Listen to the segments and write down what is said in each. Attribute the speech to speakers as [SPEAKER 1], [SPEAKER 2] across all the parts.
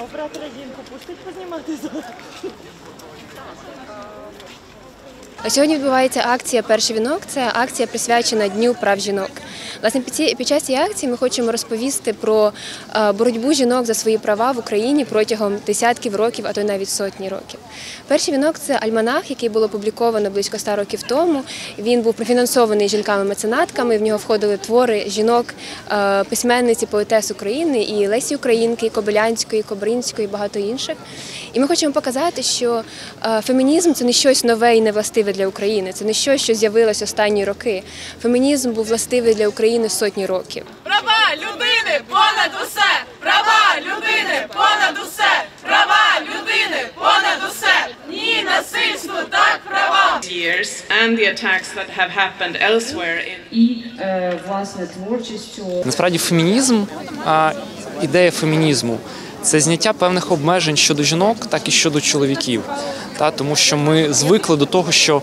[SPEAKER 1] Оператора жінку пустить познімати зараз.
[SPEAKER 2] Сьогодні відбувається акція Перший вінок. Це акція присвячена Дню прав жінок. Власне, під, час цієї акції ми хочемо розповісти про е, боротьбу жінок за свої права в Україні протягом десятків років, а то й навіть сотні років. Перший вінок це альманах, який було опубліковано близько ста років тому. Він був профінансований жінками-меценатками. В нього входили твори жінок, е, письменниці, поетес України і Лесі Українки, і Кобилянської, і Кобринської, і багато інших. І ми хочемо показати, що е, фемінізм це не щось нове і невластиве для України. Це не щось, що з'явилось останні роки. Фемінізм був властивий для України сотні років.
[SPEAKER 3] Права людини понад усе! Права людини понад усе! Права людини понад усе! Ні насильству, так права!
[SPEAKER 4] years and the attacks that have happened elsewhere in
[SPEAKER 5] і е, власне творчістю
[SPEAKER 6] Насправді фемінізм, а, ідея фемінізму це зняття певних обмежень щодо жінок, так і щодо чоловіків. Та, тому що ми звикли до того, що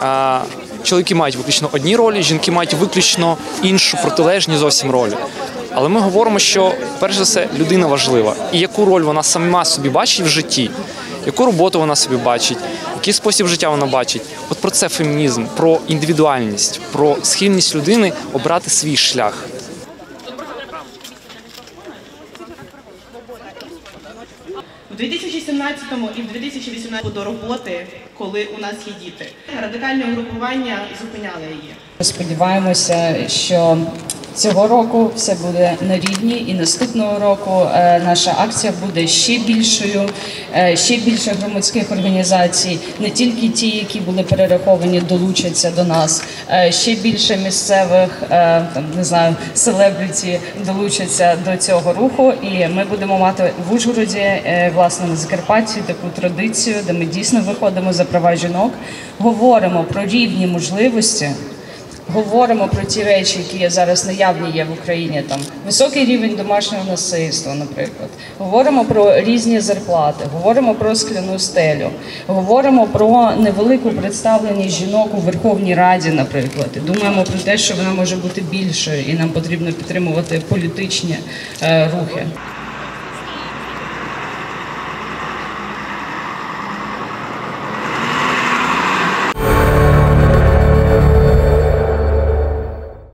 [SPEAKER 6] а, чоловіки мають виключно одні ролі, жінки мають виключно іншу протилежні зовсім ролі. Але ми говоримо, що перш за все людина важлива, і яку роль вона сама собі бачить в житті, яку роботу вона собі бачить, який спосіб життя вона бачить. От про це фемінізм, про індивідуальність, про схильність людини обрати свій шлях.
[SPEAKER 7] У 2017 і в 2018 до роботи, коли у нас є діти. Радикальне угрупування зупиняло її.
[SPEAKER 5] сподіваємося, що цього року все буде на рівні, і наступного року е, наша акція буде ще більшою, е, ще більше громадських організацій, не тільки ті, які були перераховані, долучаться до нас, е, ще більше місцевих там не знаю селебриті долучаться до цього руху. І ми будемо мати в Ужгороді, власне, на Закарпатті таку традицію, де ми дійсно виходимо за права жінок, говоримо про рівні можливості говоримо про ті речі, які зараз наявні є в Україні, там високий рівень домашнього насильства, наприклад, говоримо про різні зарплати, говоримо про скляну стелю, говоримо про невелику представленість жінок у Верховній Раді, наприклад. І думаємо про те, що вона може бути більшою, і нам потрібно підтримувати політичні е, рухи.